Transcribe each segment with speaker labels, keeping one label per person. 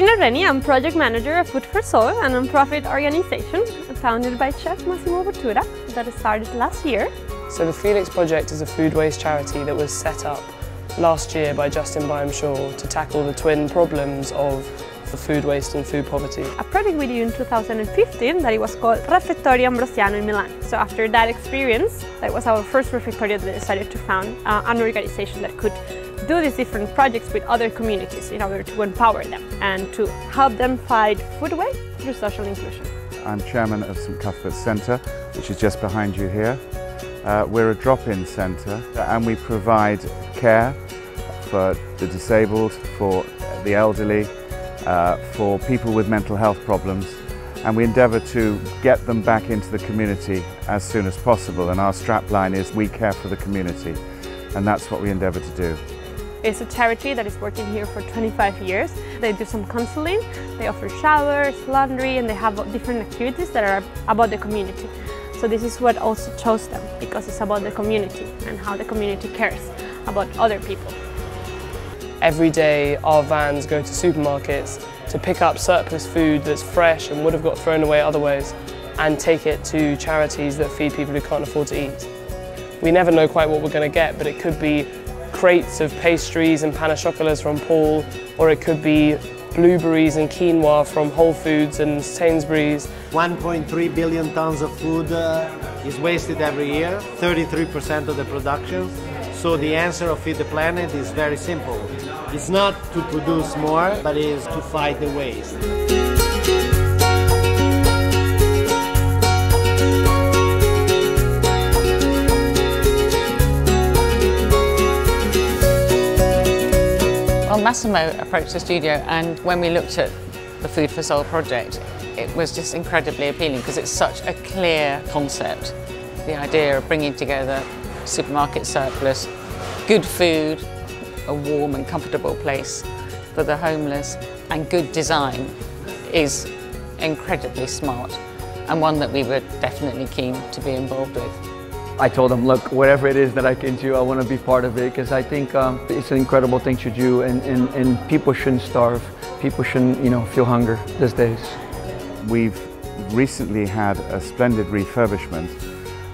Speaker 1: Reni, I'm project manager of Food for Soul, a non-profit organization founded by Chef Massimo Bottura that started last year.
Speaker 2: So the Felix Project is a food waste charity that was set up last year by Justin Byam-Shaw to tackle the twin problems of the food waste and food poverty.
Speaker 1: A project we did in 2015 that it was called Refettorio Ambrosiano in Milan. So after that experience, that was our first refettorio that decided to found uh, an organization that could do these different projects with other communities in order to empower them and to help them fight food waste through social inclusion.
Speaker 3: I'm chairman of St Cuthbert's Centre, which is just behind you here. Uh, we're a drop-in centre and we provide care for the disabled, for the elderly, uh, for people with mental health problems and we endeavour to get them back into the community as soon as possible and our strapline is we care for the community and that's what we endeavour to do.
Speaker 1: It's a charity that is working here for 25 years. They do some counseling, they offer showers, laundry, and they have different activities that are about the community. So this is what also chose them, because it's about the community and how the community cares about other people.
Speaker 2: Every day our vans go to supermarkets to pick up surplus food that's fresh and would have got thrown away otherwise and take it to charities that feed people who can't afford to eat. We never know quite what we're going to get, but it could be crates of pastries and pain chocolats from Paul, or it could be blueberries and quinoa from Whole Foods and Sainsbury's.
Speaker 4: 1.3 billion tons of food uh, is wasted every year, 33% of the production. So the answer of Feed the Planet is very simple. It's not to produce more, but it is to fight the waste.
Speaker 5: Well, Massimo approached the studio and when we looked at the Food for Soul project, it was just incredibly appealing because it's such a clear concept. The idea of bringing together supermarket surplus, good food, a warm and comfortable place for the homeless and good design is incredibly smart and one that we were definitely keen to be involved with.
Speaker 6: I told them, look, whatever it is that I can do, I want to be part of it because I think um, it's an incredible thing to do and, and, and people shouldn't starve. People shouldn't, you know, feel hunger these days.
Speaker 3: We've recently had a splendid refurbishment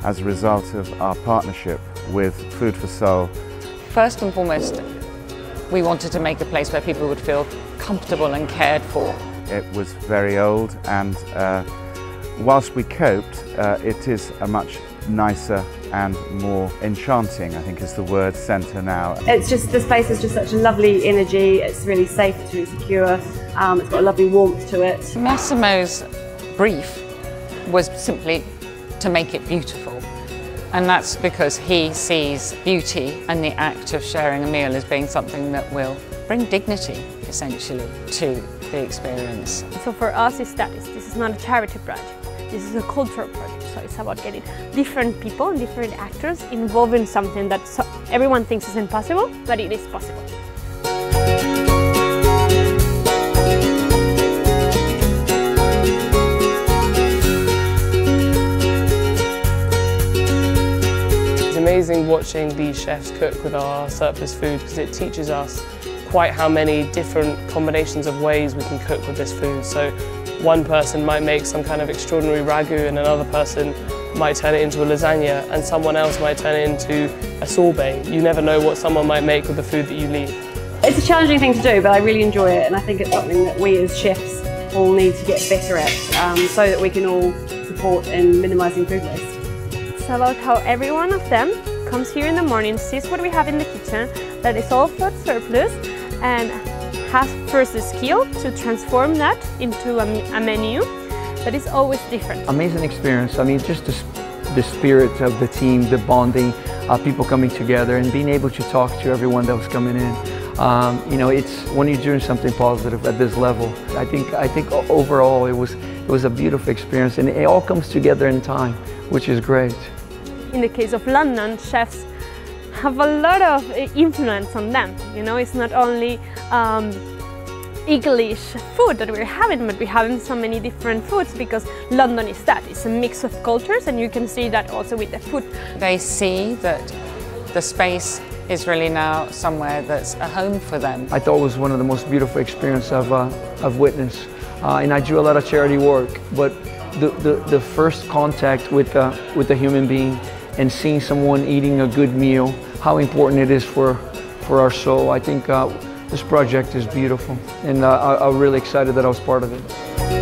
Speaker 3: as a result of our partnership with Food for Soul.
Speaker 5: First and foremost, we wanted to make a place where people would feel comfortable and cared for.
Speaker 3: It was very old and uh, whilst we coped, uh, it is a much nicer and more enchanting, I think is the word centre now.
Speaker 1: It's just, the space is just such a lovely energy, it's really safe, it's really secure, um, it's got a lovely warmth to it.
Speaker 5: Massimo's brief was simply to make it beautiful. And that's because he sees beauty and the act of sharing a meal as being something that will bring dignity, essentially, to the experience.
Speaker 1: So for us, it's that. This is not a charity project. This is a cultural project, so it's about getting different people, different actors involved in something that so everyone thinks is impossible, but it is possible.
Speaker 2: It's amazing watching these chefs cook with our surplus food because it teaches us quite how many different combinations of ways we can cook with this food. So one person might make some kind of extraordinary ragu and another person might turn it into a lasagna and someone else might turn it into a sorbet. You never know what someone might make with the food that you leave.
Speaker 1: It's a challenging thing to do, but I really enjoy it and I think it's something that we as chefs all need to get better at um, so that we can all support in minimising food waste. It's about how every one of them comes here in the morning, sees what we have in the kitchen, that is all food surplus, and has first the skill to transform that into a, a menu that is always different.
Speaker 6: Amazing experience. I mean, just the, the spirit of the team, the bonding, uh, people coming together and being able to talk to everyone that was coming in. Um, you know, it's when you're doing something positive at this level. I think I think overall it was it was a beautiful experience, and it all comes together in time, which is great.
Speaker 1: In the case of London, chefs have a lot of influence on them. You know, it's not only um, English food that we're having, but we're having so many different foods because London is that. It's a mix of cultures and you can see that also with the food.
Speaker 5: They see that the space is really now somewhere that's a home for them.
Speaker 6: I thought it was one of the most beautiful experiences I've, uh, I've witnessed. Uh, and I do a lot of charity work, but the, the, the first contact with, uh, with a human being and seeing someone eating a good meal, how important it is for, for our soul, I think uh, this project is beautiful. And uh, I, I'm really excited that I was part of it.